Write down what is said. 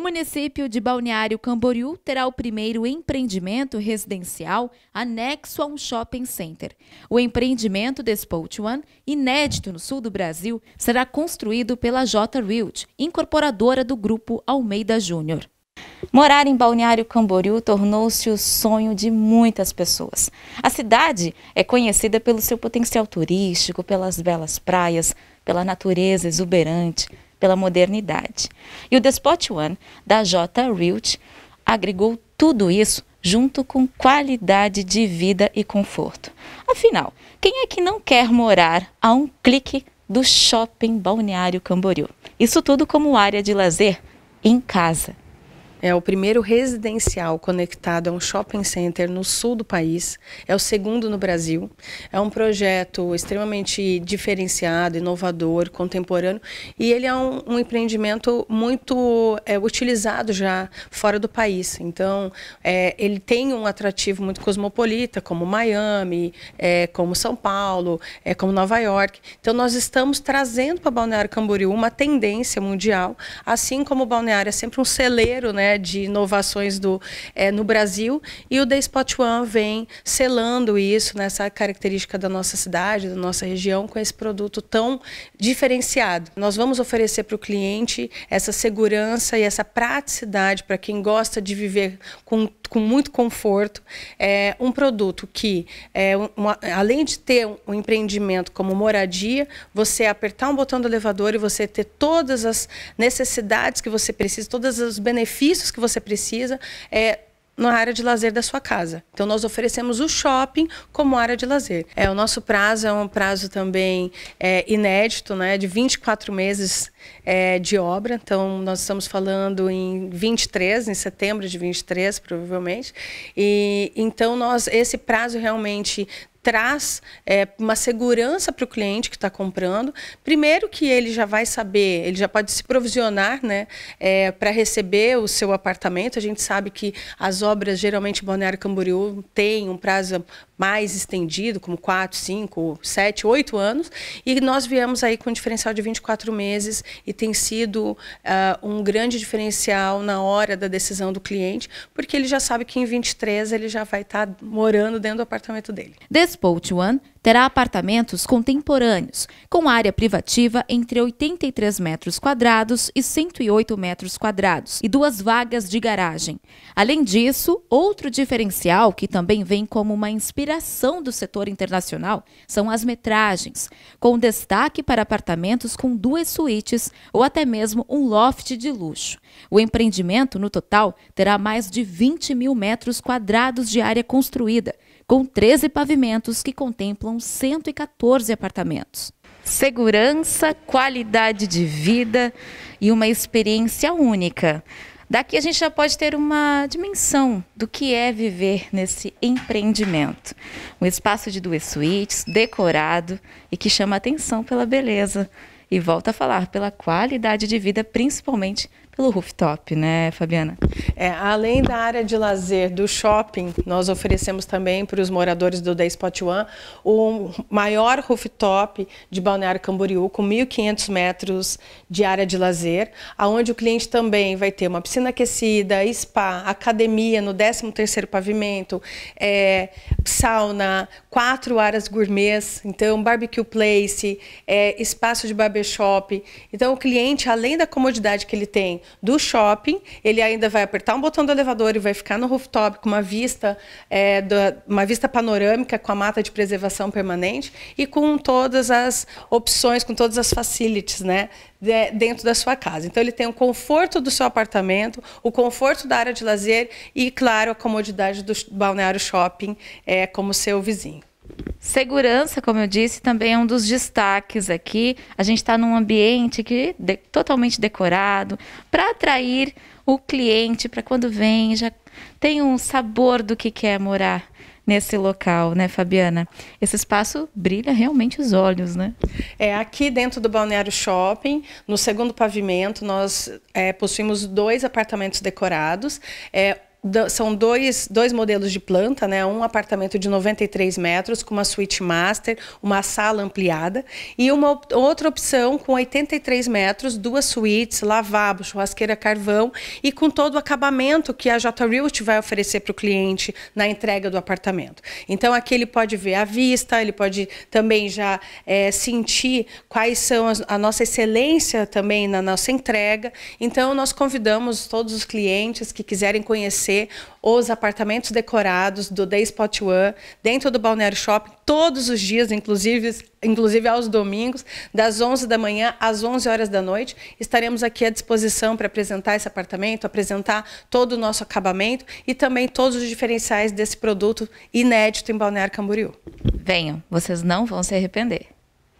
O município de Balneário Camboriú terá o primeiro empreendimento residencial anexo a um shopping center. O empreendimento Despot One, inédito no sul do Brasil, será construído pela J Realty, incorporadora do grupo Almeida Júnior. Morar em Balneário Camboriú tornou-se o sonho de muitas pessoas. A cidade é conhecida pelo seu potencial turístico, pelas belas praias, pela natureza exuberante, pela modernidade. E o Despot One, da J. Realty, agregou tudo isso junto com qualidade de vida e conforto. Afinal, quem é que não quer morar a um clique do Shopping Balneário Camboriú? Isso tudo como área de lazer em casa. É o primeiro residencial conectado a um shopping center no sul do país. É o segundo no Brasil. É um projeto extremamente diferenciado, inovador, contemporâneo. E ele é um, um empreendimento muito é, utilizado já fora do país. Então, é, ele tem um atrativo muito cosmopolita, como Miami, é, como São Paulo, é, como Nova York. Então, nós estamos trazendo para Balneário Camboriú uma tendência mundial, assim como o Balneário é sempre um celeiro, né? De inovações do, é, no Brasil, e o The Spot One vem selando isso, nessa né, característica da nossa cidade, da nossa região, com esse produto tão diferenciado. Nós vamos oferecer para o cliente essa segurança e essa praticidade para quem gosta de viver com, com muito conforto. É um produto que, é, uma, além de ter um empreendimento como moradia, você apertar um botão do elevador e você ter todas as necessidades que você precisa, todos os benefícios que você precisa é, na área de lazer da sua casa. Então nós oferecemos o shopping como área de lazer. É o nosso prazo é um prazo também é, inédito, né, de 24 meses é, de obra. Então nós estamos falando em 23, em setembro de 23, provavelmente. E então nós esse prazo realmente traz é, uma segurança para o cliente que está comprando. Primeiro que ele já vai saber, ele já pode se provisionar né, é, para receber o seu apartamento. A gente sabe que as obras, geralmente, Balneário Camboriú tem um prazo mais estendido, como 4, 5, 7, 8 anos, e nós viemos aí com um diferencial de 24 meses e tem sido uh, um grande diferencial na hora da decisão do cliente, porque ele já sabe que em 23 ele já vai estar tá morando dentro do apartamento dele. Despot One terá apartamentos contemporâneos, com área privativa entre 83 metros quadrados e 108 metros quadrados e duas vagas de garagem. Além disso, outro diferencial que também vem como uma inspiração do setor internacional são as metragens, com destaque para apartamentos com duas suítes ou até mesmo um loft de luxo. O empreendimento, no total, terá mais de 20 mil metros quadrados de área construída com 13 pavimentos que contemplam 114 apartamentos. Segurança, qualidade de vida e uma experiência única. Daqui a gente já pode ter uma dimensão do que é viver nesse empreendimento. Um espaço de duas suítes, decorado e que chama atenção pela beleza. E volta a falar pela qualidade de vida, principalmente pelo rooftop, né, Fabiana? É, além da área de lazer do shopping, nós oferecemos também para os moradores do Day Spot One o maior rooftop de Balneário Camboriú, com 1.500 metros de área de lazer, aonde o cliente também vai ter uma piscina aquecida, spa, academia no 13º pavimento, é, sauna, quatro áreas gourmets, então barbecue place, é, espaço de barbershop. Então o cliente, além da comodidade que ele tem do shopping, ele ainda vai apertar um botão do elevador e vai ficar no rooftop com uma vista, é, uma vista panorâmica com a mata de preservação permanente e com todas as opções, com todas as facilities, né? dentro da sua casa. Então ele tem o conforto do seu apartamento, o conforto da área de lazer e, claro, a comodidade do balneário shopping é, como seu vizinho. Segurança, como eu disse, também é um dos destaques aqui. A gente está num ambiente que de, totalmente decorado para atrair o cliente para quando vem já tem um sabor do que quer morar nesse local, né, Fabiana? Esse espaço brilha realmente os olhos, né? É aqui dentro do Balneário Shopping, no segundo pavimento, nós é, possuímos dois apartamentos decorados. É, são dois, dois modelos de planta, né? Um apartamento de 93 metros com uma suíte master, uma sala ampliada e uma outra opção com 83 metros, duas suítes, lavabo, churrasqueira carvão e com todo o acabamento que a J Realty vai oferecer para o cliente na entrega do apartamento. Então aqui ele pode ver a vista, ele pode também já é, sentir quais são as, a nossa excelência também na nossa entrega. Então nós convidamos todos os clientes que quiserem conhecer conhecer os apartamentos decorados do Day Spot One dentro do Balneário Shopping todos os dias, inclusive, inclusive aos domingos, das 11 da manhã às 11 horas da noite. Estaremos aqui à disposição para apresentar esse apartamento, apresentar todo o nosso acabamento e também todos os diferenciais desse produto inédito em Balneário Camboriú. Venham, vocês não vão se arrepender.